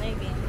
那边。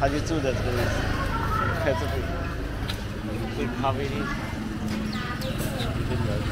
他就住在这个位置，开这个这个咖啡厅，一个描述。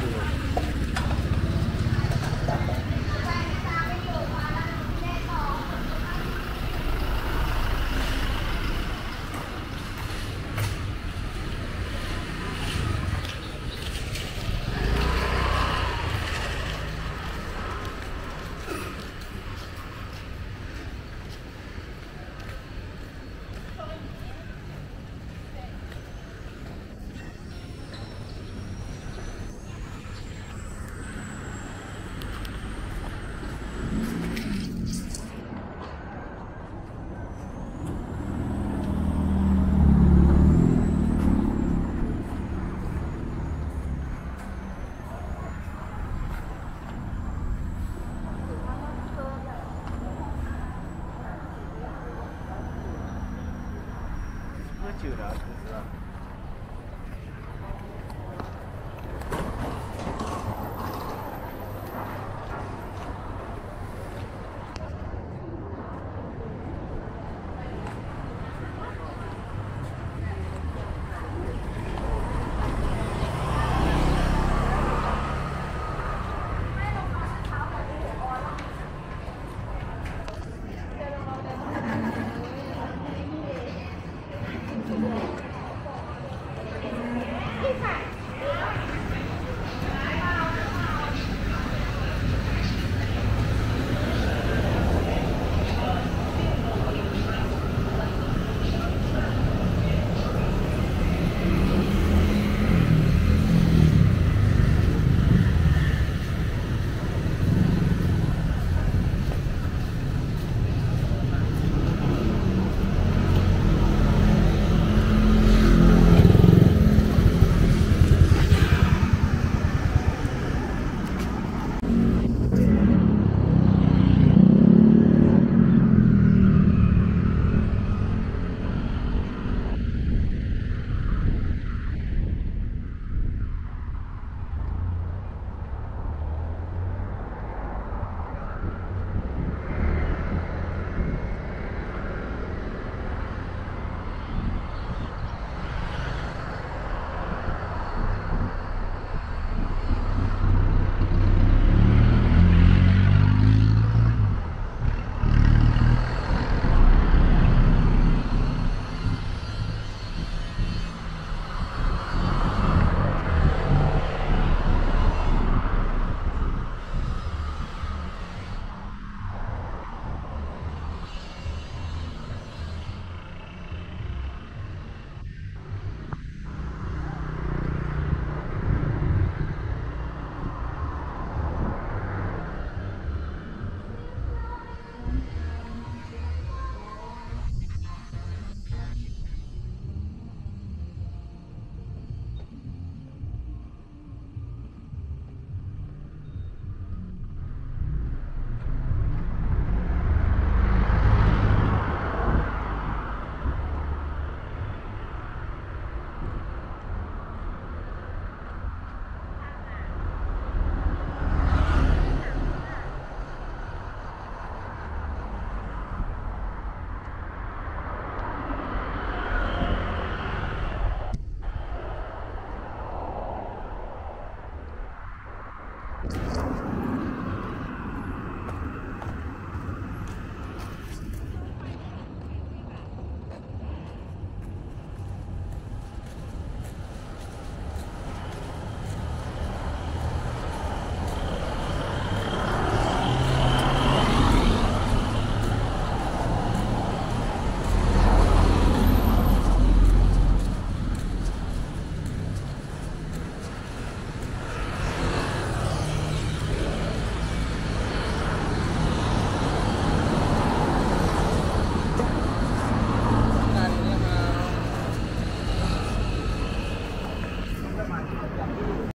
Chưa.